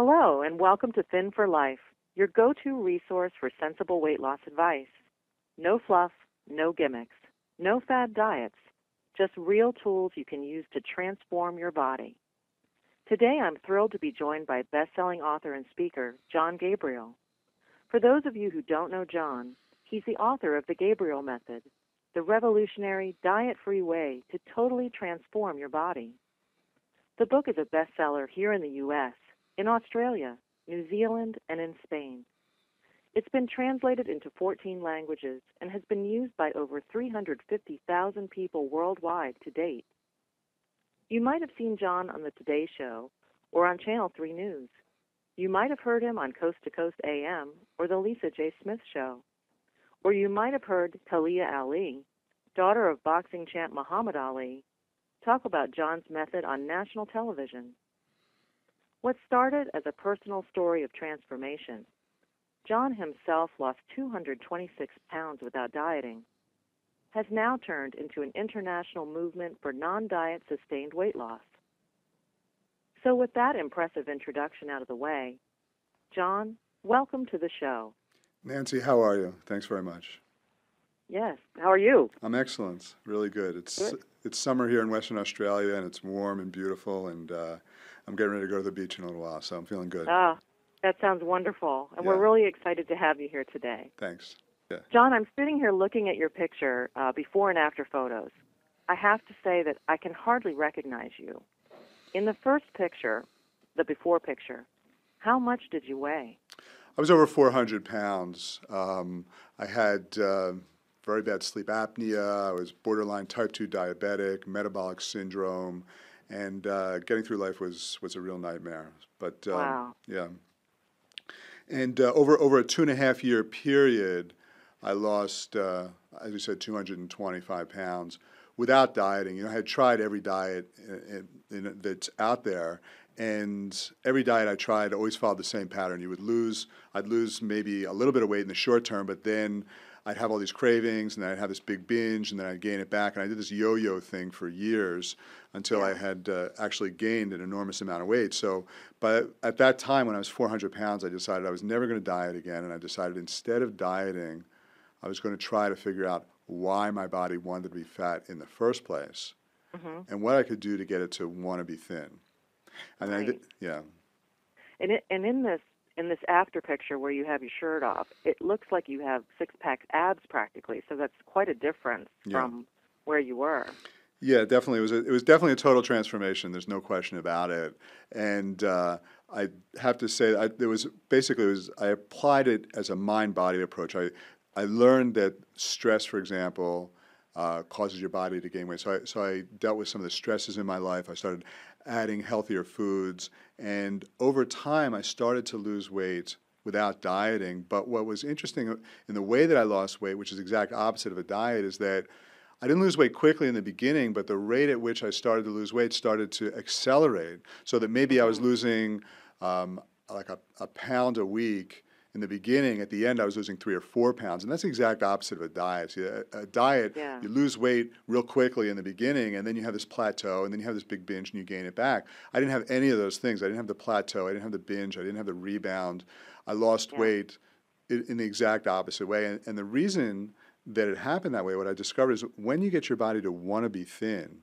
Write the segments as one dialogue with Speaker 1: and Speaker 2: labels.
Speaker 1: Hello, and welcome to Thin for Life, your go to resource for sensible weight loss advice. No fluff, no gimmicks, no fad diets, just real tools you can use to transform your body. Today, I'm thrilled to be joined by best selling author and speaker, Jon Gabriel. For those of you who don't know Jon, he's the author of The Gabriel Method, the revolutionary diet free way to totally transform your body. The book is a bestseller here in the U.S in Australia, New Zealand, and in Spain. It's been translated into 14 languages and has been used by over 350,000 people worldwide to date. You might have seen Jon on the Today Show or on Channel 3 News. You might have heard him on Coast to Coast AM or The Lisa J. Smith Show. Or you might have heard Khaliah Ali, daughter of boxing champ Muhammad Ali, talk about Jon's method on national television. What started as a personal story of transformation, Jon himself lost 226 pounds without dieting, has now turned into an international movement for non diet sustained weight loss. So, with that impressive introduction out of the way, John, welcome to the show.
Speaker 2: Nancy, how are you? Thanks very much.
Speaker 1: Yes. How are you?
Speaker 2: I'm excellent. Really good. It's
Speaker 1: good.
Speaker 2: it's summer here in Western Australia, and it's warm and beautiful, and uh, I'm getting ready to go to the beach in a little while, so I'm feeling good.
Speaker 1: Ah, that sounds wonderful. And
Speaker 2: Yeah.
Speaker 1: we're really excited to have you here today.
Speaker 2: Thanks. Yeah.
Speaker 1: Jon, I'm sitting here looking at your picture, uh, before and after photos. I have to say that I can hardly recognize you. In the first picture, the before picture, how much did you weigh?
Speaker 2: I was over 400 pounds. Um, I had uh, very bad sleep apnea. I was borderline type 2 diabetic, metabolic syndrome, and uh, getting through life was, was a real nightmare. But um,
Speaker 1: Wow.
Speaker 2: yeah. And uh, over, over a two and a half year period, I lost, uh, as you said, 225 pounds without dieting. You know, I had tried every diet in, in, that's out there, and every diet I tried always followed the same pattern. You would lose, I'd lose maybe a little bit of weight in the short term, but then I'd have all these cravings, and then I'd have this big binge, and then I'd gain it back. And I did this yo-yo thing for years until I had uh, actually gained an enormous amount of weight. So, but at that time, when I was 400 pounds, I decided I was never going to diet again, and I decided instead of dieting, I was going to try to figure out why my body wanted to be fat in the first place,
Speaker 1: hmm
Speaker 2: and what I could do to get it to want to be thin. And I did, yeah,
Speaker 1: And, it, and in this in this after picture where you have your shirt off, it looks like you have six pack abs practically. So that's quite a difference
Speaker 2: Yeah.
Speaker 1: from where you were.
Speaker 2: Yeah, definitely. It was a, it was definitely a total transformation. There's no question about it. And uh, I have to say, I, there was basically it was I applied it as a mind body approach. I I learned that stress, for example, uh, causes your body to gain weight. So I so I dealt with some of the stresses in my life. I started adding healthier foods, and over time, I started to lose weight without dieting. But what was interesting in the way that I lost weight, which is the exact opposite of a diet, is that I didn't lose weight quickly in the beginning, but the rate at which I started to lose weight started to accelerate. So that maybe I was losing um, like a, a pound a week in the beginning. At the end, I was losing three or four pounds, and that's the exact opposite of a diet. See, a, a diet,
Speaker 1: Yeah.
Speaker 2: you lose weight real quickly in the beginning, and then you have this plateau, and then you have this big binge, and you gain it back. I didn't have any of those things. I didn't have the plateau. I didn't have the binge. I didn't have the rebound. I lost
Speaker 1: Yeah.
Speaker 2: weight in, in the exact opposite way, and, and the reason that it happened that way, what I discovered is when you get your body to want to be thin,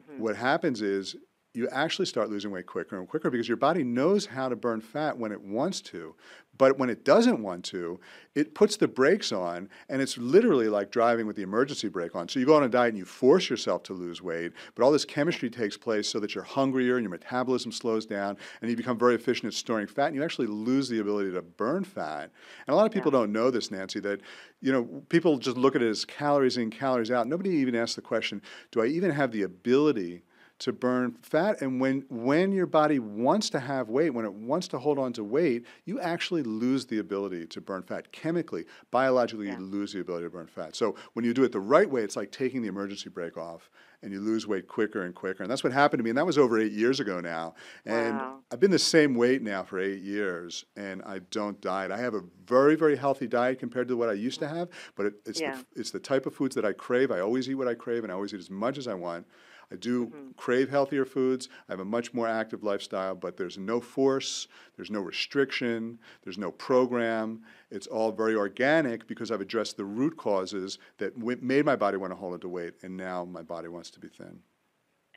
Speaker 1: Mhm.
Speaker 2: what happens is you actually start losing weight quicker and quicker because your body knows how to burn fat when it wants to. But when it doesn't want to, it puts the brakes on, and it's literally like driving with the emergency brake on. So you go on a diet and you force yourself to lose weight, but all this chemistry takes place so that you're hungrier and your metabolism slows down, and you become very efficient at storing fat, and you actually lose the ability to burn fat. And a lot of people
Speaker 1: Yeah.
Speaker 2: don't know this, Nancy, that you know people just look at it as calories in, calories out. Nobody even asks the question, do I even have the ability to burn fat and when when your body wants to have weight when it wants to hold on to weight you actually lose the ability to burn fat chemically. Biologically
Speaker 1: Yeah.
Speaker 2: you lose the ability to burn fat. So when you do it the right way it's like taking the emergency brake off and you lose weight quicker and quicker. And that's what happened to me and that was over eight years ago now. And
Speaker 1: Wow.
Speaker 2: i've been the same weight now for eight years and i don't diet. I have a very very healthy diet compared to what i used to mm. have but it, it's,
Speaker 1: Yeah.
Speaker 2: the, it's the type of foods that i crave. I always eat what i crave and i always eat as much as i want I do mm-hmm. crave healthier foods. I have a much more active lifestyle, but there's no force, there's no restriction, there's no program. It's all very organic because I've addressed the root causes that w- made my body want to hold onto weight, and now my body wants to be thin.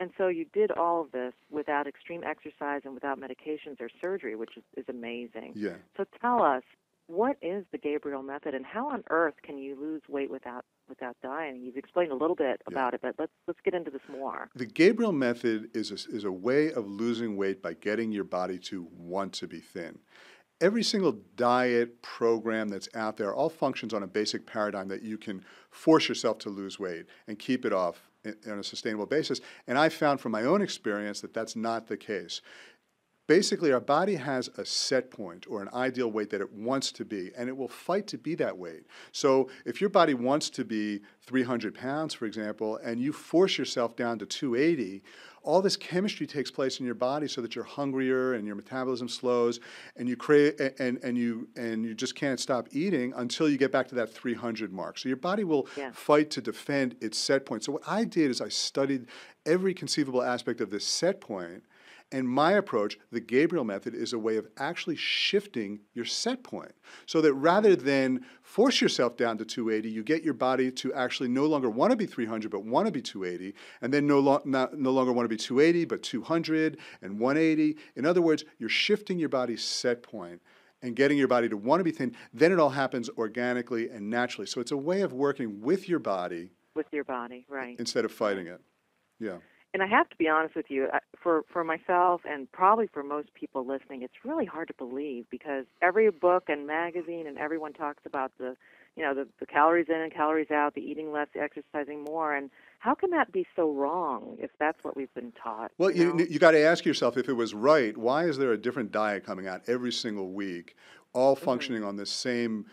Speaker 1: And so you did all of this without extreme exercise and without medications or surgery, which is, is amazing.
Speaker 2: Yeah.
Speaker 1: So tell us, what is the Gabriel method, and how on earth can you lose weight without without dying. You've explained a little bit
Speaker 2: Yeah.
Speaker 1: about it, but let's let's get into this more.
Speaker 2: The Gabriel method is a, is a way of losing weight by getting your body to want to be thin. Every single diet program that's out there all functions on a basic paradigm that you can force yourself to lose weight and keep it off on a sustainable basis. And I found from my own experience that that's not the case. Basically, our body has a set point or an ideal weight that it wants to be, and it will fight to be that weight. So, if your body wants to be 300 pounds, for example, and you force yourself down to 280, all this chemistry takes place in your body so that you're hungrier and your metabolism slows, and you crave and, and you and you just can't stop eating until you get back to that 300 mark. So your body will
Speaker 1: Yeah.
Speaker 2: fight to defend its set point. So what I did is I studied every conceivable aspect of this set point. And my approach, the Gabriel method, is a way of actually shifting your set point. So that rather than force yourself down to 280, you get your body to actually no longer want to be 300, but want to be 280, and then no, lo- not, no longer want to be 280, but 200 and 180. In other words, you're shifting your body's set point and getting your body to want to be thin. Then it all happens organically and naturally. So it's a way of working with your body
Speaker 1: with your body, right?
Speaker 2: instead of fighting it. Yeah.
Speaker 1: And I have to be honest with you, I- for for myself and probably for most people listening, it's really hard to believe because every book and magazine and everyone talks about the, you know, the, the calories in and calories out, the eating less, the exercising more, and how can that be so wrong if that's what we've been taught?
Speaker 2: Well,
Speaker 1: you
Speaker 2: you,
Speaker 1: know?
Speaker 2: you got to ask yourself if it was right, why is there a different diet coming out every single week, all
Speaker 1: Mm-hmm.
Speaker 2: functioning on the same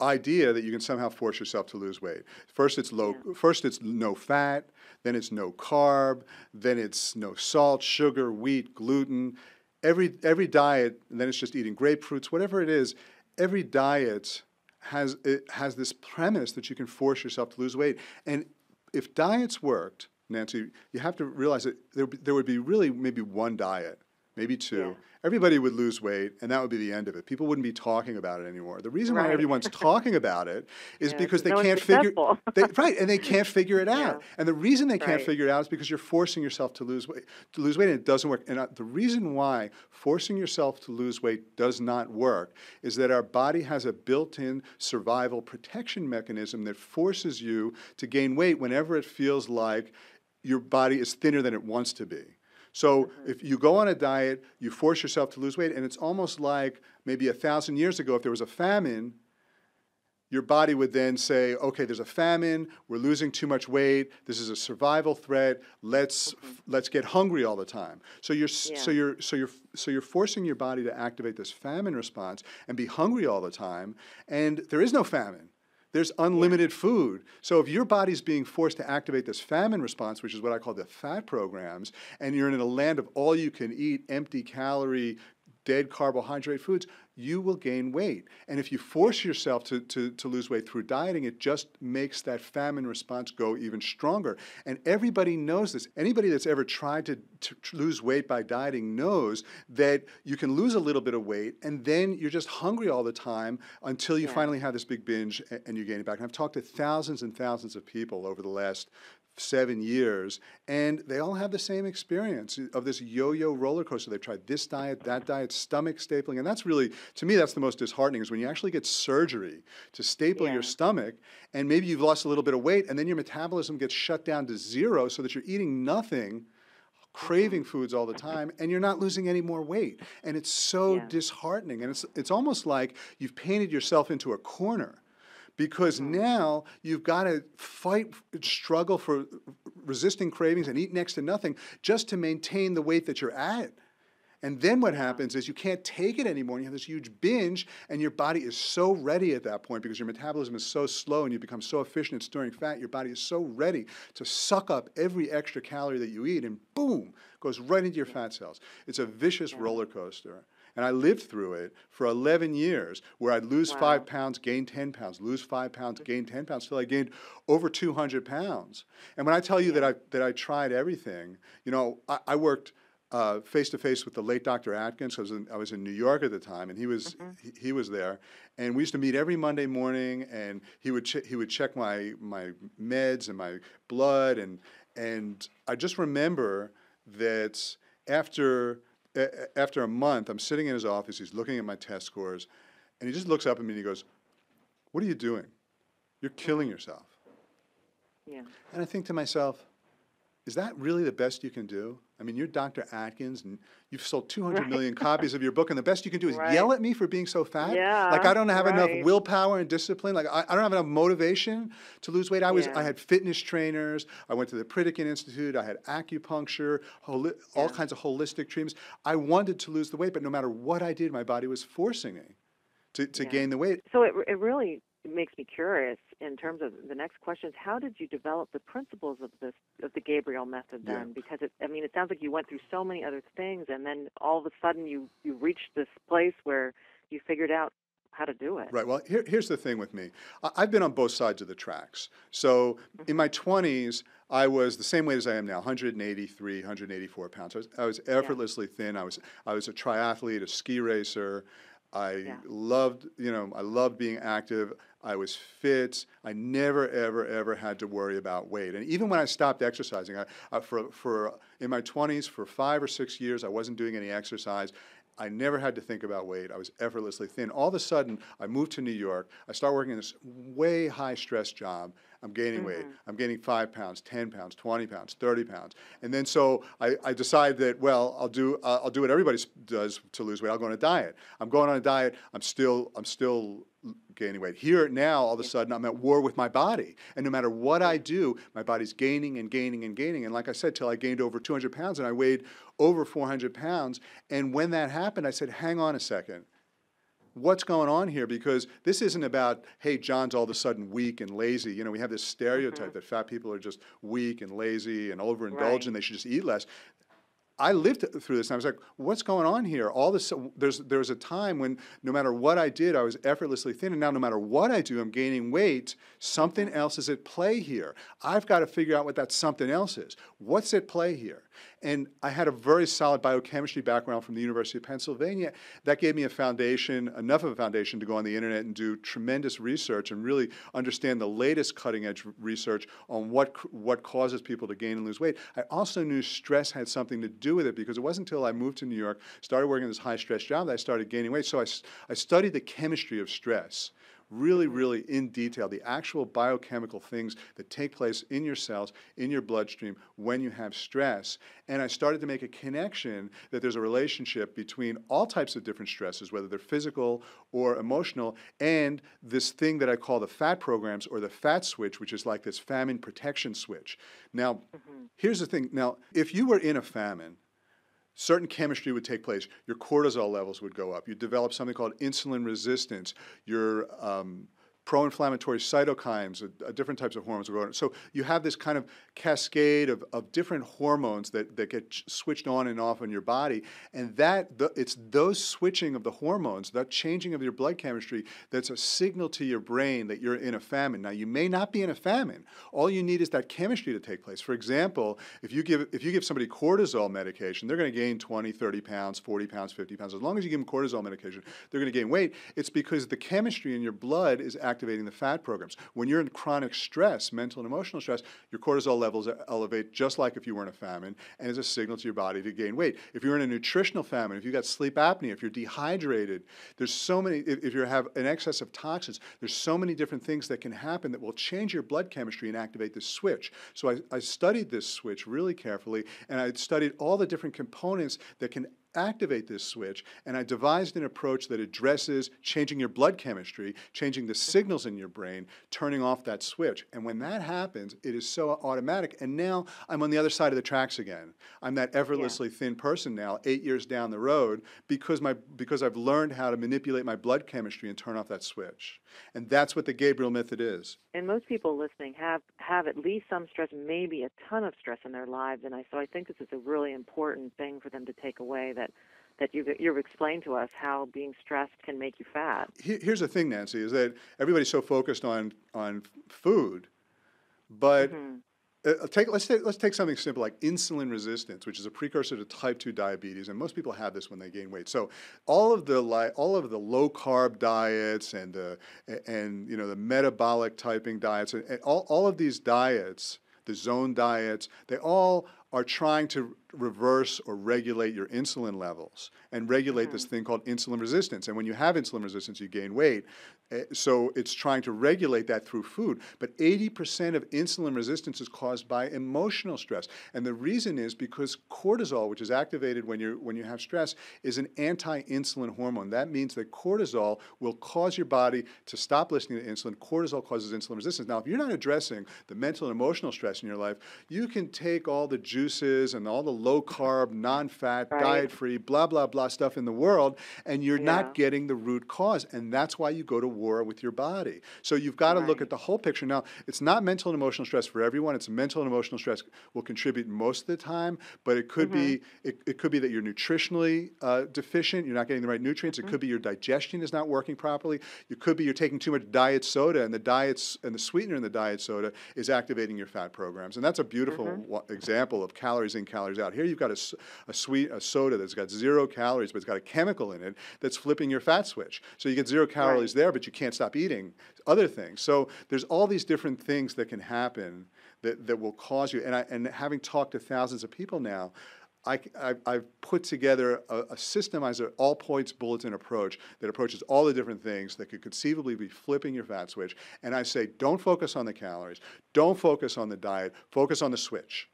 Speaker 2: idea that you can somehow force yourself to lose weight? First it's low first it's no fat, then it's no carb, then it's no salt, sugar, wheat, gluten. Every every diet, and then it's just eating grapefruits, whatever it is, every diet has it has this premise that you can force yourself to lose weight. And if diets worked, Nancy, you have to realize that there, there would be really maybe one diet, maybe two.
Speaker 1: Yeah.
Speaker 2: Everybody would lose weight, and that would be the end of it. People wouldn't be talking about it anymore. The reason why everyone's talking about it is
Speaker 1: Yeah,
Speaker 2: because they
Speaker 1: no
Speaker 2: can't figure they, right, and they can't figure it out.
Speaker 1: Yeah.
Speaker 2: And the reason they can't
Speaker 1: Right.
Speaker 2: figure it out is because you're forcing yourself to lose weight. To lose weight, and it doesn't work. And uh, the reason why forcing yourself to lose weight does not work is that our body has a built-in survival protection mechanism that forces you to gain weight whenever it feels like your body is thinner than it wants to be. So if you go on a diet, you force yourself to lose weight, and it's almost like maybe a thousand years ago, if there was a famine, your body would then say, okay, there's a famine, we're losing too much weight, this is a survival threat, let's let's get hungry all the time. So you're s so you're so you're so you're forcing your body to activate this famine response and be hungry all the time, and there is no famine. There's unlimited food. So if your body's being forced to activate this famine response, which is what I call the fat programs, and you're in a land of all you can eat, empty calorie, dead carbohydrate foods, you will gain weight. And if you force yourself to, to, to lose weight through dieting, it just makes that famine response go even stronger. And everybody knows this. Anybody that's ever tried to, to lose weight by dieting knows that you can lose a little bit of weight and then you're just hungry all the time until you
Speaker 1: Yeah.
Speaker 2: finally have this big binge a- and you gain it back. And I've talked to thousands and thousands of people over the last seven years, and they all have the same experience of this yo-yo roller coaster. They've tried this diet, that diet, stomach stapling, and that's really, to me, that's the most disheartening. Is when you actually get surgery to staple
Speaker 1: Yeah.
Speaker 2: your stomach, and maybe you've lost a little bit of weight, and then your metabolism gets shut down to zero, so that you're eating nothing. Craving mm-hmm. foods all the time, and you're not losing any more weight, and it's so
Speaker 1: Yeah.
Speaker 2: disheartening. And it's it's almost like you've painted yourself into a corner, because now you've got to fight, struggle for resisting cravings and eat next to nothing just to maintain the weight that you're at. And then what happens is you can't take it anymore, and you have this huge binge, and your body is so ready at that point because your metabolism is so slow and you become so efficient at storing fat. Your body is so ready to suck up every extra calorie that you eat, and boom, goes right into your fat cells. It's a vicious roller coaster. And I lived through it for 11 years where I'd lose wow. five pounds, gain 10 pounds, lose five pounds, gain 10 pounds, till I gained over 200 pounds. And when I tell you yeah. that, I, that I tried everything, you know, I, I worked face to face with the late Dr. Atkins. I was, in, I was in New York at the time, and he was mm-hmm. he, he, was there. And we used to meet every Monday morning, and he would ch- he would check my my meds and my blood, and and I just remember that after after a month, I'm sitting in his office. He's looking at my test scores, and he just looks up at me and he goes, "What are you doing? You're killing mm-hmm. yourself."
Speaker 1: Yeah.
Speaker 2: And I think to myself, is that really the best you can do? I mean, you're Dr. Atkins, and you've sold 200 right. million copies of your book, and the best you can do is right. yell at me for being so fat.
Speaker 1: Yeah,
Speaker 2: like I don't have
Speaker 1: right.
Speaker 2: enough willpower and discipline. Like I, I, don't have enough motivation to lose weight. I was yeah. I had fitness trainers. I went to the Pritikin Institute. I had acupuncture, holi- yeah. all kinds of holistic treatments. I wanted to lose the weight, but no matter what I did, my body was forcing me to, to gain the weight.
Speaker 1: So it, it really makes me curious in terms of the next question is how did you develop the principles of this of the Gabriel method then?
Speaker 2: Yeah.
Speaker 1: Because it, I mean, it sounds like you went through so many other things, and then all of a sudden you you reached this place where you figured out how to do it.
Speaker 2: Right. Well, here, here's the thing with me. I've been on both sides of the tracks. So mm-hmm. in my 20s, I was the same weight as I am now, 183, 184 pounds. I was, I was effortlessly yeah. thin. I was I was a triathlete, a ski racer. I yeah. loved, you know, I loved being active. I was fit. I never, ever, ever had to worry about weight. And even when I stopped exercising, I, I, for, for in my 20s, for five or six years, I wasn't doing any exercise. I never had to think about weight. I was effortlessly thin. All of a sudden, I moved to New York. I start working in this way high stress job. I'm gaining mm-hmm. weight. I'm gaining five pounds, 10 pounds, 20 pounds, 30 pounds. And then so I, I decided that, well, I'll do, uh, I'll do what everybody does to lose weight. I'll go on a diet. I'm going on a diet. I'm still, I'm still gaining weight. Here now, all of a sudden, I'm at war with my body. And no matter what I do, my body's gaining and gaining and gaining. And like I said, till I gained over 200 pounds and I weighed over 400 pounds. And when that happened, I said, hang on a second what's going on here because this isn't about hey jon's all of a sudden weak and lazy you know we have this stereotype mm-hmm. that fat people are just weak and lazy and overindulgent right. they should just eat less I lived through this, and I was like, "What's going on here?" All this, there's there was a time when no matter what I did, I was effortlessly thin, and now no matter what I do, I'm gaining weight. Something else is at play here. I've got to figure out what that something else is. What's at play here? And I had a very solid biochemistry background from the University of Pennsylvania. That gave me a foundation, enough of a foundation to go on the internet and do tremendous research and really understand the latest cutting edge research on what what causes people to gain and lose weight. I also knew stress had something to do with it because it wasn't until I moved to New York, started working in this high stress job that I started gaining weight. So I, I studied the chemistry of stress really, really in detail the actual biochemical things that take place in your cells, in your bloodstream when you have stress. And I started to make a connection that there's a relationship between all types of different stresses, whether they're physical or emotional, and this thing that I call the fat programs or the fat switch, which is like this famine protection switch. Now, mm-hmm. here's the thing. Now, if you were in a famine, certain chemistry would take place. Your cortisol levels would go up. You'd develop something called insulin resistance. Your um, pro-inflammatory cytokines, uh, different types of hormones. So you have this kind of cascade of, of different hormones that, that get switched on and off in your body, and that the, it's those switching of the hormones, that changing of your blood chemistry, that's a signal to your brain that you're in a famine. Now you may not be in a famine. All you need is that chemistry to take place. For example, if you give if you give somebody cortisol medication, they're going to gain 20, 30 pounds, 40 pounds, 50 pounds. As long as you give them cortisol medication, they're going to gain weight. It's because the chemistry in your blood is activating the fat programs. When you're in chronic stress, mental and emotional stress, your cortisol levels elevate just like if you were in a famine and is a signal to your body to gain weight. If you're in a nutritional famine, if you've got sleep apnea, if you're dehydrated, there's so many, if, if you have an excess of toxins, there's so many different things that can happen that will change your blood chemistry and activate this switch. So I, I studied this switch really carefully and I studied all the different components that can activate this switch. And I devised an approach that addresses changing your blood chemistry, changing the signals in your brain, turning off that switch. And when that happens, it is so automatic. And now I'm on the other side of the tracks again. I'm that effortlessly yeah. thin person now, eight years down the road, because my because I've learned how to manipulate my blood chemistry and turn off that switch. And that's what the Gabriel method is.
Speaker 1: And most people listening have have at least some stress, maybe a ton of stress in their lives. And I so I think this is a really important thing for them to take away that that you've, you've explained to us how being stressed can make you fat.
Speaker 2: Here's the thing, Nancy, is that everybody's so focused on on food, but mm-hmm. Uh, take, let's, take, let's take something simple like insulin resistance, which is a precursor to type 2 diabetes, and most people have this when they gain weight. So all of the li- all of the low carb diets and the and you know the metabolic typing diets and, and all, all of these diets, the zone diets, they all are trying to reverse or regulate your insulin levels and regulate mm-hmm. this thing called insulin resistance. And when you have insulin resistance, you gain weight. Eh, so it's trying to regulate that through food. But 80% of insulin resistance is caused by emotional stress. And the reason is because cortisol, which is activated when, you when you have stress, is an anti insulin hormone. That means that cortisol will cause your body to stop listening to insulin. Cortisol causes insulin resistance. Now, if you're not addressing the mental and emotional stress in your life, you can take all the juices and all the low carb, non fat, right. diet free, blah, blah, blah stuff in the world, and you're yeah. not getting the root cause. And that's why you go to war with your body. So you've got to right. look at the whole picture. Now, it's not mental and emotional stress for everyone. It's mental and emotional stress will contribute most of the time, but it could mm-hmm. be it, it could be that you're nutritionally uh, deficient, you're not getting the right nutrients. Mm-hmm. It could be your digestion is not working properly. It could be you're taking too much diet soda, and the diets and the sweetener in the diet soda is activating your fat programs. And that's a beautiful mm-hmm. example of calories in, calories out. Here you've got a, a sweet a soda that's got zero calories, but it's got a chemical in it that's flipping your fat switch. So you get zero calories right. there, but you can't stop eating other things. So there's all these different things that can happen that, that will cause you. And, I, and having talked to thousands of people now, I, have put together a, a systemized all points bulletin approach that approaches all the different things that could conceivably be flipping your fat switch. And I say, don't focus on the calories, don't focus on the diet, focus on the switch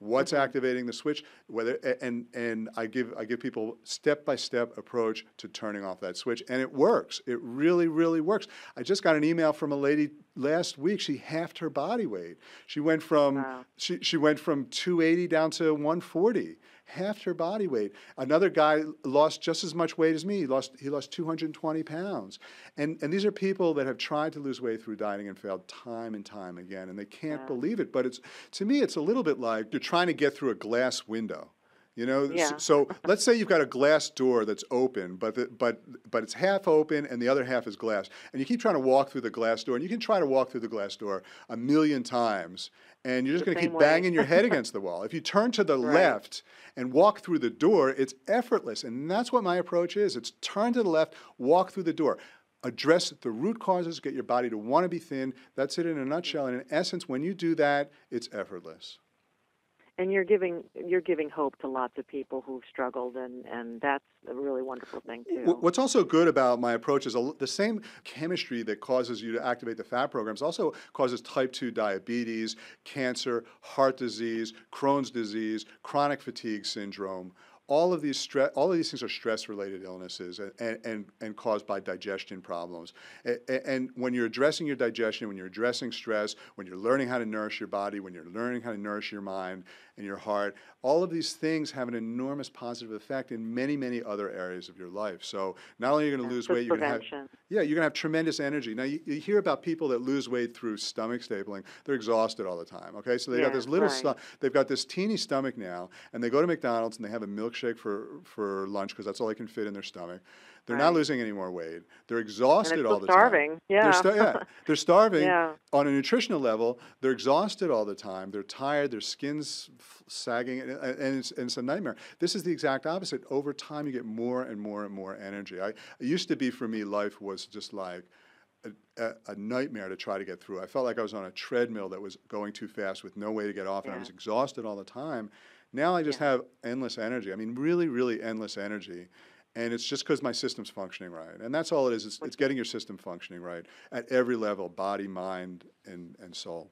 Speaker 2: what's mm-hmm. activating the switch whether and and i give i give people step by step approach to turning off that switch and it works it really really works i just got an email from a lady last week she halved her body weight she went from wow. she, she went from 280 down to 140 half her body weight. Another guy lost just as much weight as me. He lost he lost 220 pounds. And and these are people that have tried to lose weight through dieting and failed time and time again, and they can't yeah. believe it. But it's to me, it's a little bit like you're trying to get through a glass window. You know,
Speaker 1: yeah.
Speaker 2: so, let's say you've got a glass door that's open, but the, but but it's half open and the other half is glass, and you keep trying to walk through the glass door, and you can try to walk through the glass door a million times, and you're just going to keep way. banging your head against the wall. If you turn to the right. left and walk through the door, it's effortless, and that's what my approach is. It's turn to the left, walk through the door address the root causes, get your body to want to be thin. That's it in a nutshell. And in essence, when you do that, it's effortless
Speaker 1: and you're giving you're giving hope to lots of people who've struggled and and that's a really wonderful thing too.
Speaker 2: what's also good about my approach is the same chemistry that causes you to activate the fat programs also causes type 2 diabetes cancer heart disease crohn's disease chronic fatigue syndrome all of these stress, all of these things are stress-related illnesses and, and, and caused by digestion problems. And, and when you're addressing your digestion, when you're addressing stress, when you're learning how to nourish your body, when you're learning how to nourish your mind and your heart, all of these things have an enormous positive effect in many, many other areas of your life. So not only are you going to lose weight, you're going to have yeah, you're going to have tremendous energy. Now you, you, hear about people that lose weight through stomach stapling; they're exhausted all the time. Okay, so they yeah, got this little, right. they've got this teeny stomach now, and they go to McDonald's and they have a milkshake milkshake for, for lunch because that's all they can fit in their stomach. They're right. not losing any more weight. They're exhausted all the
Speaker 1: starving.
Speaker 2: time.
Speaker 1: Yeah.
Speaker 2: They're
Speaker 1: sta-
Speaker 2: yeah. They're starving.
Speaker 1: yeah.
Speaker 2: On a nutritional level, they're exhausted all the time. They're tired. Their skin's sagging, and, and, it's, and it's a nightmare. This is the exact opposite. Over time, you get more and more and more energy. I, it used to be for me, life was just like, a, a, nightmare to try to get through. I felt like I was on a treadmill that was going too fast with no way to get off, yeah. and I was exhausted all the time. Now I just yeah. have endless energy. I mean, really, really endless energy. And it's just because my system's functioning right. And that's all it is. It's, it's getting your system functioning right at every level body, mind, and, and soul.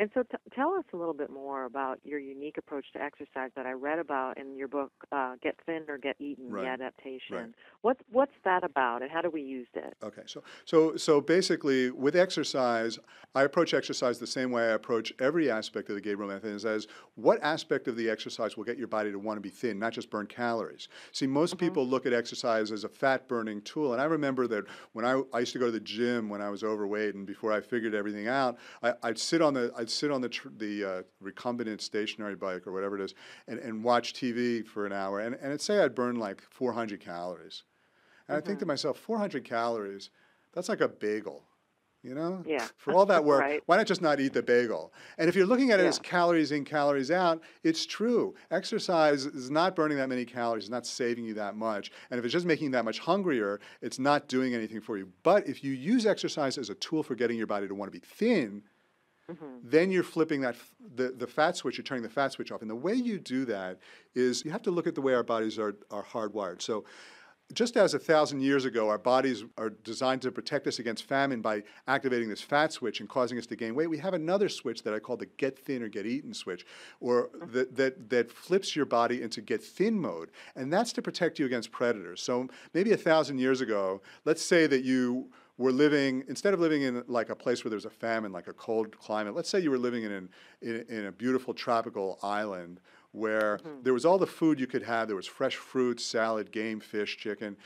Speaker 1: And so, t- tell us a little bit more about your unique approach to exercise that I read about in your book, uh, "Get Thin or Get Eaten:
Speaker 2: Right.
Speaker 1: The Adaptation."
Speaker 2: Right.
Speaker 1: What's what's that about, and how do we use it?
Speaker 2: Okay, so so so basically, with exercise, I approach exercise the same way I approach every aspect of the Gabriel method. Is as what aspect of the exercise will get your body to want to be thin, not just burn calories. See, most people look at exercise as a fat burning tool, and I remember that when I, I used to go to the gym when I was overweight, and before I figured everything out, I, I'd sit on the I'd sit on the tr- the uh, recumbent stationary bike or whatever it is, and, and watch TV for an hour, and and it'd say I'd burn like 400 calories. And I think to myself, 400 calories, that's like a bagel, you know?
Speaker 1: Yeah.
Speaker 2: For all that work,
Speaker 1: Right.
Speaker 2: why not just not eat the bagel? And if you're looking at it as calories in, calories out, it's true. Exercise is not burning that many calories, it's not saving you that much. And if it's just making you that much hungrier, it's not doing anything for you. But if you use exercise as a tool for getting your body to want to be thin, Mm-hmm. then you're flipping that f- the, the fat switch you're turning the fat switch off. And the way you do that is you have to look at the way our bodies are, are hardwired. So just as a thousand years ago our bodies are designed to protect us against famine by activating this fat switch and causing us to gain weight we have another switch that i call the get thin or get eaten switch or mm-hmm. that, that, that flips your body into get thin mode. And that's to protect you against predators. So maybe a thousand years ago let's say that you were living instead of living in like a place where there's a famine, like a cold climate. Let's say you were living in an, in, in a beautiful tropical island where mm-hmm. there was all the food you could have. There was fresh fruit, salad, game, fish, chicken,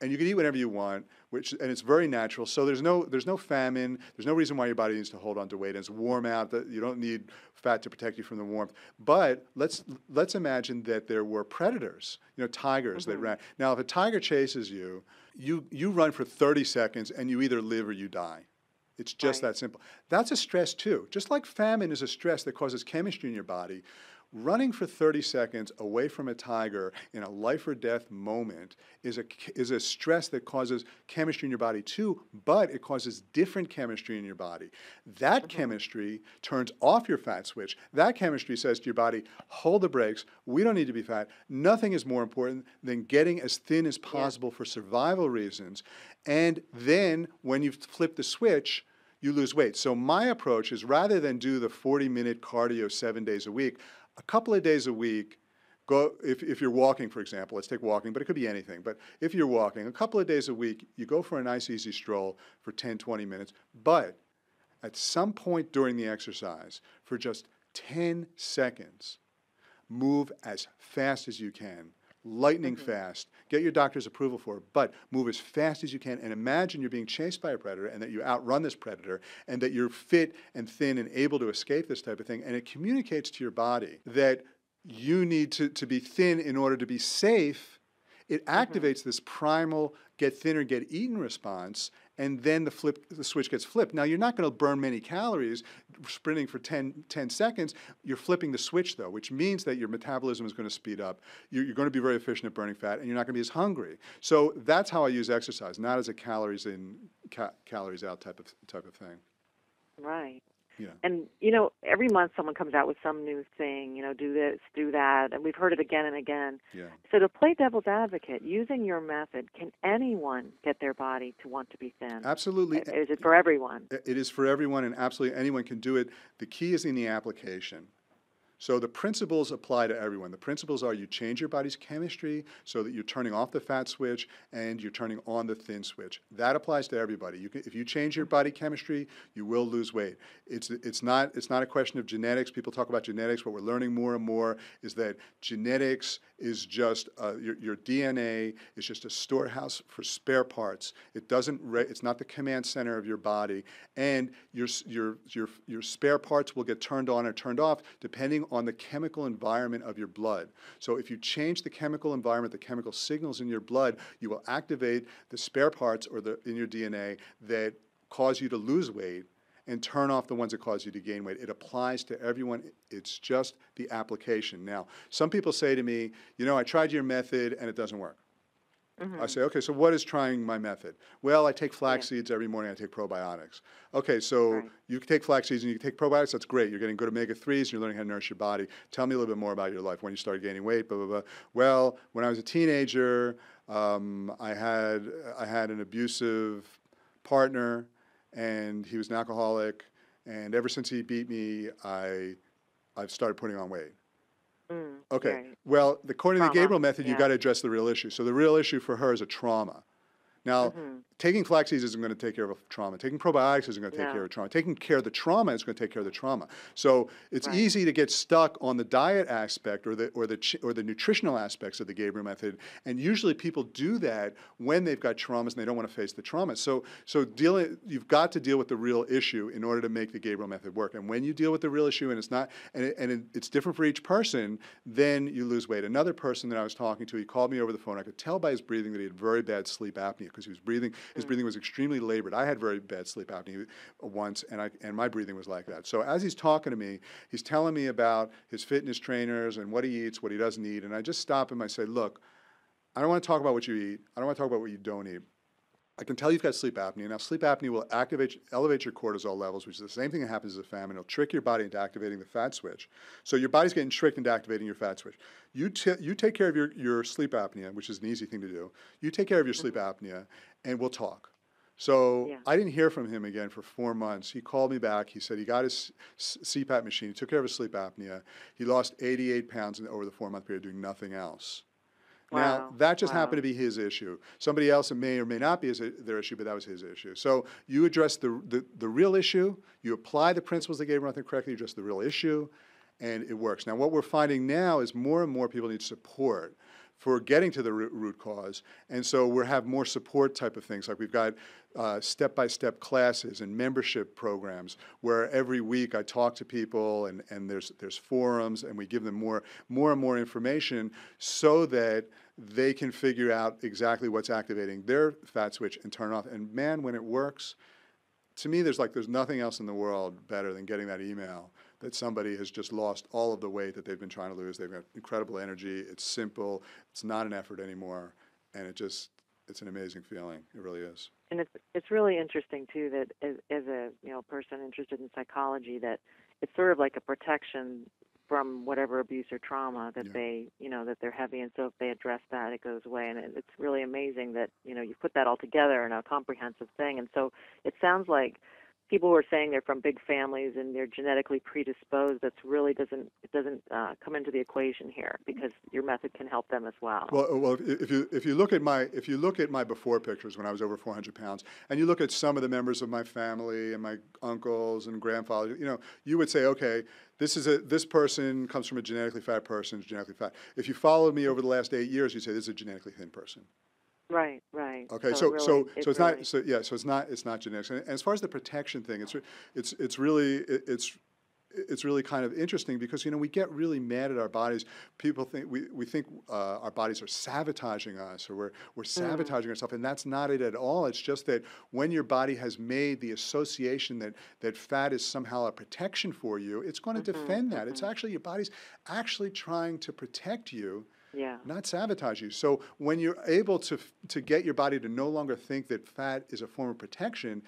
Speaker 2: and you can eat whatever you want. Which and it's very natural. So there's no there's no famine. There's no reason why your body needs to hold on to weight. And it's warm out. That you don't need fat to protect you from the warmth. But let's let's imagine that there were predators. You know, tigers that mm-hmm. ran. Now, if a tiger chases you, you you run for 30 seconds and you either live or you die. It's just
Speaker 1: Right.
Speaker 2: that simple. That's a stress too. Just like famine is a stress that causes chemistry in your body, running for 30 seconds away from a tiger in a life or death moment is a is a stress that causes chemistry in your body too, but it causes different chemistry in your body. That mm-hmm. chemistry turns off your fat switch. That chemistry says to your body, "Hold the brakes. We don't need to be fat. Nothing is more important than getting as thin as possible for survival reasons." And then when you've flipped the switch, you lose weight. So my approach is rather than do the 40 minute cardio seven days a week, a couple of days a week, go if, if you're walking, for example, let's take walking, but it could be anything. But if you're walking, a couple of days a week, you go for a nice easy stroll for 10, 20 minutes. But at some point during the exercise, for just 10 seconds, move as fast as you can, lightning mm-hmm. fast. Get your doctor's approval for it, but move as fast as you can and imagine you're being chased by a predator and that you outrun this predator and that you're fit and thin and able to escape this type of thing. And it communicates to your body that you need to, to be thin in order to be safe. It mm-hmm. activates this primal get thinner, get eaten response, and then the flip the switch gets flipped. Now you're not going to burn many calories sprinting for 10, 10 seconds. You're flipping the switch though, which means that your metabolism is going to speed up. You're, you're going to be very efficient at burning fat, and you're not going to be as hungry. So that's how I use exercise, not as a calories in, ca- calories out type of type of thing.
Speaker 1: Right.
Speaker 2: Yeah.
Speaker 1: And you know, every month someone comes out with some new thing. You know, do this, do that, and we've heard it again and again.
Speaker 2: Yeah.
Speaker 1: So to play devil's advocate, using your method, can anyone get their body to want to be thin?
Speaker 2: Absolutely.
Speaker 1: Is it for everyone?
Speaker 2: It is for everyone, and absolutely anyone can do it. The key is in the application. So the principles apply to everyone. The principles are you change your body's chemistry so that you're turning off the fat switch and you're turning on the thin switch. That applies to everybody. You can, if you change your body chemistry, you will lose weight. It's, it's, not, it's not a question of genetics. People talk about genetics. What we're learning more and more is that genetics is just uh, your, your DNA is just a storehouse for spare parts. It doesn't. It's not the command center of your body, and your your your your spare parts will get turned on or turned off depending on the chemical environment of your blood. So if you change the chemical environment, the chemical signals in your blood, you will activate the spare parts or the in your DNA that cause you to lose weight and turn off the ones that cause you to gain weight. It applies to everyone. It's just the application. Now, some people say to me, you know, I tried your method and it doesn't work. I say, okay, so what is trying my method? Well, I take flax seeds every morning. I take probiotics. Okay, so
Speaker 1: Right.
Speaker 2: you can take flax seeds and you can take probiotics. That's great. You're getting good omega threes. You're learning how to nourish your body. Tell me a little bit more about your life when you started gaining weight. Blah blah blah. Well, when I was a teenager, um, I had I had an abusive partner, and he was an alcoholic, and ever since he beat me, I I've started putting on weight.
Speaker 1: Mm,
Speaker 2: Okay.
Speaker 1: right.
Speaker 2: Well, according to the Gabriel method, you
Speaker 1: yeah.
Speaker 2: got to address the real issue. So the real issue for her is a trauma. Now,
Speaker 1: Mhm.
Speaker 2: Taking flax seeds isn't going to take care of trauma. Taking probiotics isn't going to take
Speaker 1: No.
Speaker 2: care of trauma. Taking care of the trauma is going to take care of the trauma. So it's
Speaker 1: Right.
Speaker 2: easy to get stuck on the diet aspect or the or the ch- or the nutritional aspects of the Gabriel method. And usually people do that when they've got traumas and they don't want to face the trauma. So so dealing you've got to deal with the real issue in order to make the Gabriel method work. And when you deal with the real issue and it's not and it, and it, it's different for each person, then you lose weight. Another person that I was talking to, he called me over the phone. I could tell by his breathing that he had very bad sleep apnea because he was breathing. His hmm. breathing was extremely labored. I had very bad sleep apnea once, and I and my breathing was like that. So as he's talking to me, he's telling me about his fitness trainers and what he eats, what he doesn't eat, and I just stop him. I say, look, I don't want to talk about what you eat. I don't want to talk about what you don't eat. I can tell you've got sleep apnea. Now, sleep apnea will activate, elevate your cortisol levels, which is the same thing that happens as a famine. It'll trick your body into activating the fat switch. So your body's getting tricked into activating your fat switch. You, t- you take care of your, your sleep apnea, which is an easy thing to do. You take care of your sleep mm-hmm. apnea, and we'll talk. So
Speaker 1: Yeah.
Speaker 2: I didn't hear from him again for four months. He called me back. He said he got his CPAP machine. He took care of his sleep apnea. He lost 88 pounds in, over the four month period doing nothing else. Now,
Speaker 1: Wow.
Speaker 2: that just happened to be his issue. Somebody else it may or may not be his, their issue, but that was his issue. So you address the, the, the real issue, you apply the principles that Gabriel Method correctly, you address the real issue, and it works. Now, what we're finding now is more and more people need support for getting to the root, cause. And so we have more support type of things. Like we've got uh, step-by-step classes and membership programs where every week I talk to people and, and there's, there's forums and we give them more, more and more information so that they can figure out exactly what's activating their fat switch and turn off. And man, when it works, to me, there's like there's nothing else in the world better than getting that email that somebody has just lost all of the weight that they've been trying to lose. They've got incredible energy. It's simple. It's not an effort anymore, and it just it's an amazing feeling. It really is.
Speaker 1: and it's it's really interesting too that as, as a you know person interested in psychology that it's sort of like a protection from whatever abuse or trauma that
Speaker 2: Yeah.
Speaker 1: they you know that they're heavy and so if they address that it goes away and it, it's really amazing that you know you put that all together in a comprehensive thing and so it sounds like people who are saying they're from big families and they're genetically predisposed that's really doesn't it doesn't uh, come into the equation here because your method can help them as well
Speaker 2: Well, well, if if you if you look at my if you look at my before pictures when I was over 400 pounds, and you look at some of the members of my family and my uncles and grandfathers, you know, you would say, okay, this is a this person comes from a genetically fat person, genetically fat. If you followed me over the last eight years, you'd say this is a genetically thin person.
Speaker 1: Right right
Speaker 2: Okay,
Speaker 1: it
Speaker 2: so
Speaker 1: really-
Speaker 2: so
Speaker 1: it
Speaker 2: so it's
Speaker 1: really-
Speaker 2: not so yeah, so it's not it's not genetics. And as far as the protection thing, it's it's it's really it, it's it's really kind of interesting because you know we get really mad at our bodies. People think we, we think uh, our bodies are sabotaging us or we're we're mm-hmm. sabotaging ourselves, and that's not it at all. It's just that when your body has made the association that that fat is somehow a protection for you, it's going to mm-hmm, defend that. It's mm-hmm. actually your body's actually trying to protect you
Speaker 1: yeah
Speaker 2: not sabotage you. So when you're able to to get your body to no longer think that fat is a form of protection,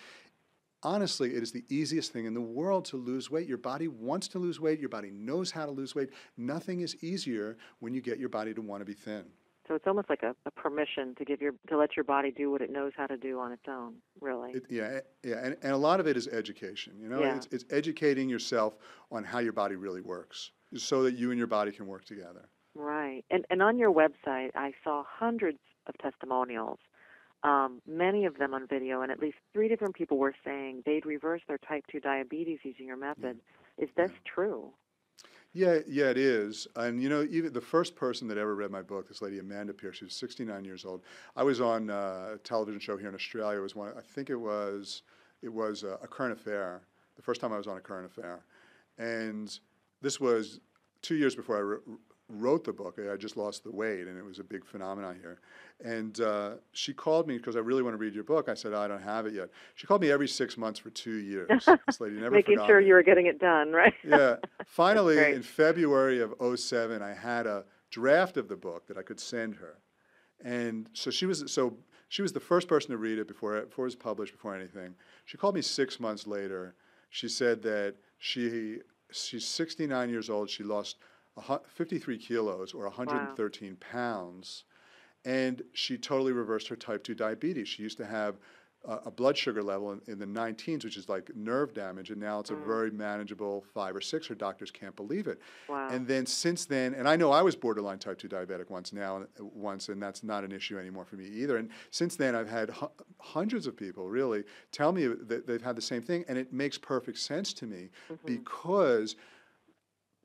Speaker 2: honestly, it is the easiest thing in the world to lose weight. Your body wants to lose weight. Your body knows how to lose weight. Nothing is easier when you get your body to want to be thin.
Speaker 1: So it's almost like a, a permission to give your to let your body do what it knows how to do on its own. Really.
Speaker 2: It, yeah, eh, yeah, and, and a lot of it is education. You know,
Speaker 1: Yeah.
Speaker 2: it's, it's educating yourself on how your body really works, so that you and your body can work together.
Speaker 1: Right. And and on your website, I saw hundreds of testimonials, um, many of them on video, and at least three different people were saying they'd reverse their type two diabetes using your method. Is this true?
Speaker 2: Yeah, yeah, it is. And you know, even the first person that ever read my book, this lady Amanda Pierce, she was 69 years old. I was on uh, a television show here in Australia. It was one. I think it was it was uh, a current affair. The first time I was on a current affair, and this was two years before I wrote the book. I just lost the weight, and it was a big phenomenon here. And uh, she called me because I really want to read your book. I said, "Oh, I don't have it yet. She called me every six months for two years. This lady never
Speaker 1: Making sure
Speaker 2: me
Speaker 1: you were getting it done, right?
Speaker 2: yeah. Finally, in February of 07, I had a draft of the book that I could send her. And so she was so she was the first person to read it before it, before it was published, before anything. She called me six months later. She said that she she's 69 years old. She lost 53 kilos or 113 pounds, and she totally reversed her type 2 diabetes. She used to have a blood sugar level in, in, the 19s, which is like nerve damage, and now it's mm. a very manageable five or six. Her doctors can't believe it.
Speaker 1: Wow.
Speaker 2: And then since then, and I know I was borderline type 2 diabetic once now, once, and that's not an issue anymore for me either. And since then, I've had hu- hundreds of people really tell me that they've had the same thing, and it makes perfect sense to me mm-hmm. because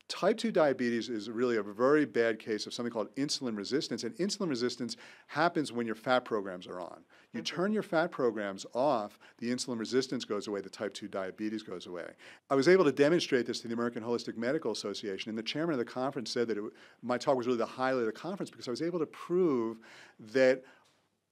Speaker 2: type 2 diabetes is really a very bad case of something called insulin resistance. And insulin resistance happens when your fat programs are on. You mm-hmm. turn your fat programs off, the insulin resistance goes away, the type 2 diabetes goes away. I was able to demonstrate this to the American Holistic Medical Association, and the chairman of the conference said that it, my talk was really the highlight of the conference because I was able to prove that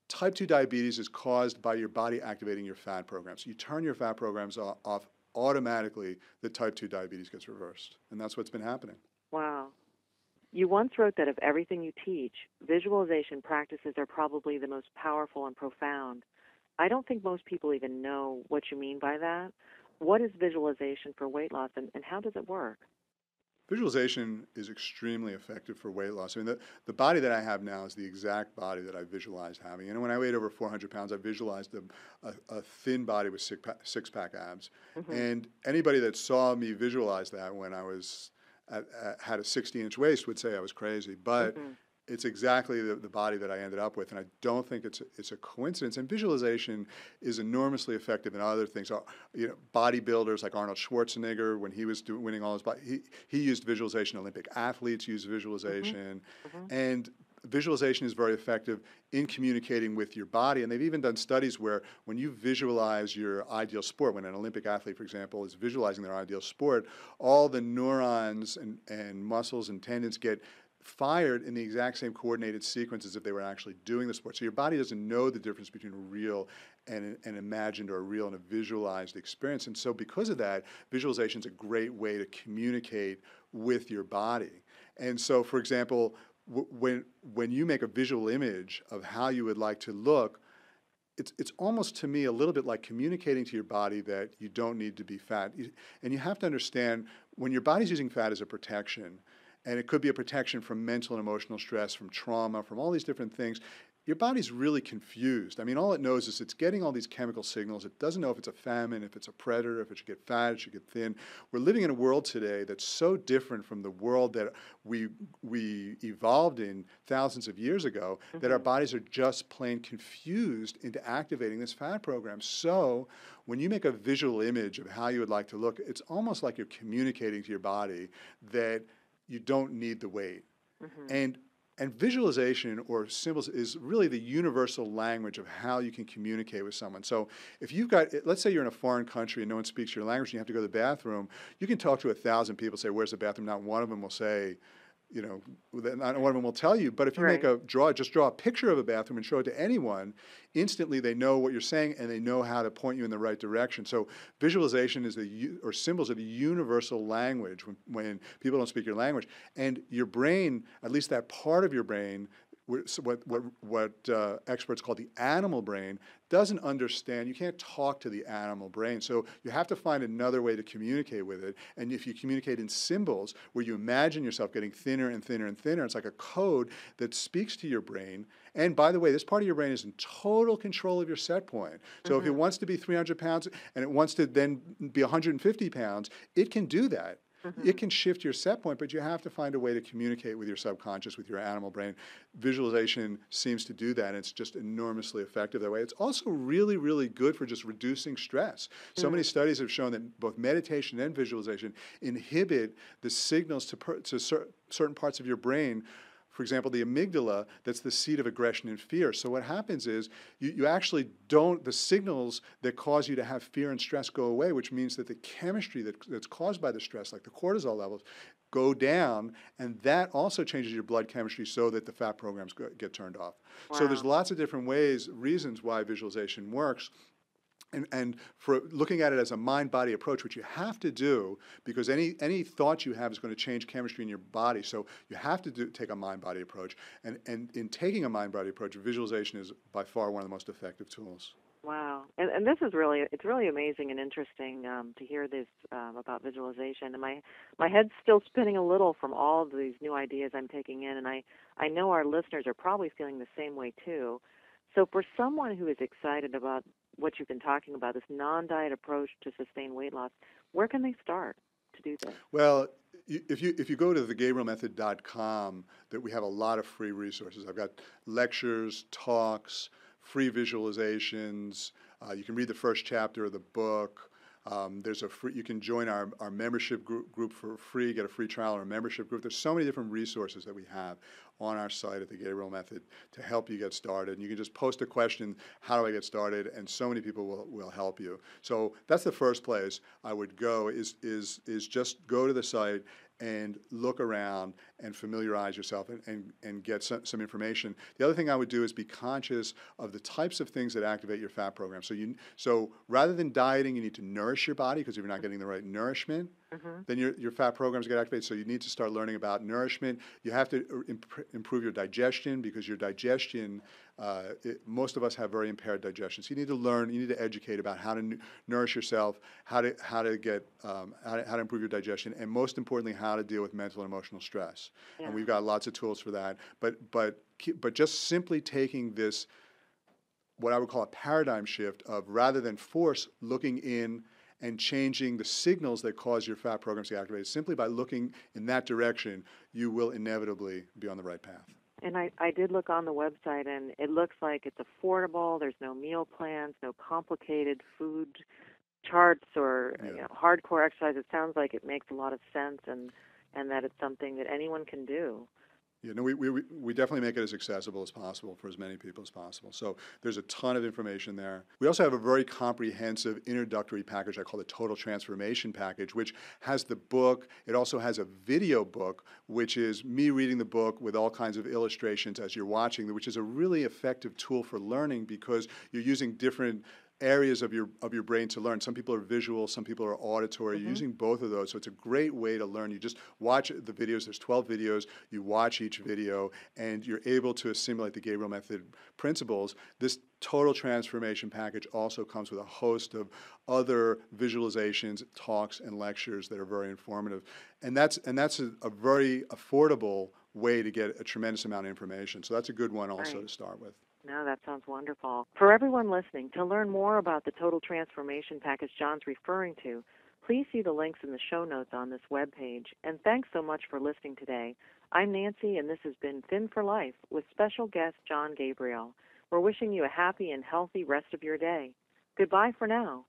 Speaker 2: type 2 diabetes is caused by your body activating your fat programs. You turn your fat programs off automatically the type 2 diabetes gets reversed. And that's what's been happening.
Speaker 1: Wow. You once wrote that of everything you teach, visualization practices are probably the most powerful and profound. I don't think most people even know what you mean by that. What is visualization for weight loss and, and how does it work?
Speaker 2: Visualization is extremely effective for weight loss. I mean, the, the body that I have now is the exact body that I visualized having. And when I weighed over 400 pounds, I visualized a, a, a thin body with six, six pack abs. Mm-hmm. And anybody that saw me visualize that when I was at, at, had a 60 inch waist would say I was crazy. But mm-hmm it's exactly the, the, body that I ended up with, and I don't think it's a, it's a coincidence. And visualization is enormously effective in other things. You know, bodybuilders like Arnold Schwarzenegger, when he was winning all his body, he, he used visualization. Olympic athletes use visualization, mm-hmm. Mm-hmm. and visualization is very effective in communicating with your body. And they've even done studies where when you visualize your ideal sport, when an Olympic athlete, for example, is visualizing their ideal sport, all the neurons and, and muscles and tendons get fired in the exact same coordinated sequence as if they were actually doing the sport. So your body doesn't know the difference between real and an imagined or a real and a visualized experience. And so because of that, visualization is a great way to communicate with your body. And so, for example, when when you make a visual image of how you would like to look, it's, it's almost to me a little bit like communicating to your body that you don't need to be fat. And you have to understand when your body's using fat as a protection, and it could be a protection from mental and emotional stress, from trauma, from all these different things. Your body's really confused. I mean, all it knows is it's getting all these chemical signals. It doesn't know if it's a famine, if it's a predator, if it should get fat, it should get thin. We're living in a world today that's so different from the world that we we evolved in thousands of years ago mm-hmm. that our mm-hmm. bodies are just plain confused into activating this fat program. So when you make a visual image of how you would like to look, it's almost like you're communicating to your body that you don't need the weight. Mm-hmm. And and visualization or symbols is really the universal language of how you can communicate with someone. So if you've got, let's say you're in a foreign country and no one speaks your language and you have to go to the bathroom, you can talk to a thousand people, say, where's the bathroom? Not one of them will say, you know, not one of them will tell you. But if you right. make a draw, just draw a picture of a bathroom and show it to anyone, instantly they know what you're saying and they know how to point you in the right direction. So visualization is the or symbols are the universal language when, when people don't speak your language, and your brain, at least that part of your brain what what what uh, experts call the animal brain doesn't understand. You can't talk to the animal brain, so you have to find another way to communicate with it. And if you communicate in symbols, where you imagine yourself getting thinner and thinner and thinner, it's like a code that speaks to your brain. And by the way, this part of your brain is in total control of your set point. So mm-hmm. if it mm-hmm. wants to be 300 pounds and it wants to then be 150 pounds, it can do that. Mm-hmm. It can shift your set point, but you have to find a way to communicate with your subconscious, with your animal brain. Visualization seems to do that, and it's just enormously effective that way. It's also really, really good for just reducing stress. So mm-hmm. many studies have shown that both meditation and visualization inhibit the signals to, per, to cer- certain parts of your brain for example, the amygdala, that's the seat of aggression and fear. So what happens is you, you actually don't, the signals that cause you to have fear and stress go away, which means that the chemistry that, that's caused by the stress, like the cortisol levels, go down, and that also changes your blood chemistry so that the fat programs go, get turned off. Wow. So there's lots of different ways, reasons why visualization works. And, and for looking at it as a mind body approach, which you have to do because any, any thought you have is going to change chemistry in your body. So you have to do, take a mind body approach. And, and in taking a mind body approach, visualization is by far one of the most effective tools.
Speaker 1: Wow, and, and this is really it's really amazing and interesting um, to hear this um, about visualization. And my my head's still spinning a little from all of these new ideas I'm taking in, and I I know our listeners are probably feeling the same way too. So, for someone who is excited about what you've been talking about, this non diet approach to sustain weight loss, where can they start to do this?
Speaker 2: Well, if you if you go to thegabrielmethod.com, that we have a lot of free resources. I've got lectures, talks, free visualizations. Uh, you can read the first chapter of the book. Um, there's a free, you can join our, our membership group, group for free, get a free trial or a membership group. There's so many different resources that we have on our site at the Gabriel Method to help you get started. And you can just post a question, how do I get started? And so many people will, will help you. So that's the first place I would go is, is, is just go to the site and look around and familiarize yourself and, and, and get some, some information. The other thing I would do is be conscious of the types of things that activate your fat program. So you so rather than dieting, you need to nourish your body because if you're not getting the right nourishment, mm-hmm. then your, your fat programs get activated. So you need to start learning about nourishment. You have to uh, imp- improve your digestion because your digestion, uh, it, most of us have very impaired digestion. So you need to learn, you need to educate about how to n- nourish yourself, how to how to get um, how, to, how to improve your digestion, and most importantly, how to deal with mental and emotional stress. Yeah. And we've got lots of tools for that. But but but just simply taking this what I would call a paradigm shift of rather than force looking in and changing the signals that cause your fat programs to activate. Simply by looking in that direction, you will inevitably be on the right path.
Speaker 1: And I, I did look on the website, and it looks like it's affordable. There's no meal plans, no complicated food charts or yeah. you know, hardcore exercise. It sounds like it makes a lot of sense, and and that it's something that anyone can do.
Speaker 2: Yeah, no, we, we, we definitely make it as accessible as possible for as many people as possible. So there's a ton of information there. We also have a very comprehensive introductory package I call the Total Transformation Package, which has the book. It also has a video book, which is me reading the book with all kinds of illustrations as you're watching, which is a really effective tool for learning because you're using different areas of your of your brain to learn. Some people are visual, some people are auditory. Mm-hmm. You're using both of those, so it's a great way to learn. You just watch the videos. There's 12 videos. You watch each video, and you're able to assimilate the Gabriel Method principles. This total transformation package also comes with a host of other visualizations, talks, and lectures that are very informative, and that's and that's a, a very affordable way to get a tremendous amount of information. So that's a good one also right. to start with.
Speaker 1: No, that sounds wonderful. For everyone listening, to learn more about the total transformation package Jon's referring to, please see the links in the show notes on this web page. And thanks so much for listening today. I'm Nancy, and this has been Thin for Life with special guest Jon Gabriel. We're wishing you a happy and healthy rest of your day. Goodbye for now.